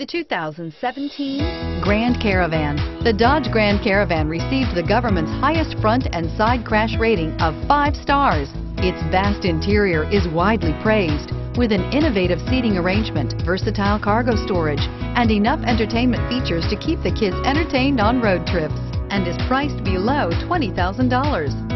The 2017 Grand Caravan. The Dodge Grand Caravan received the government's highest front and side crash rating of five stars. Its vast interior is widely praised, with an innovative seating arrangement, versatile cargo storage, and enough entertainment features to keep the kids entertained on road trips, and is priced below $20,000.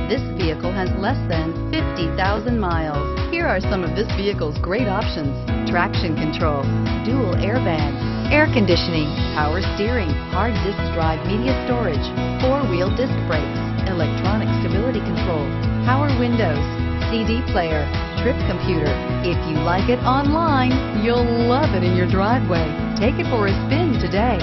This vehicle has less than 50,000 miles. Here are some of this vehicle's great options. Traction control, dual airbags, air conditioning, power steering, hard disk drive media storage, four-wheel disc brakes, electronic stability control, power windows, CD player, trip computer. If you like it online, you'll love it in your driveway. Take it for a spin today.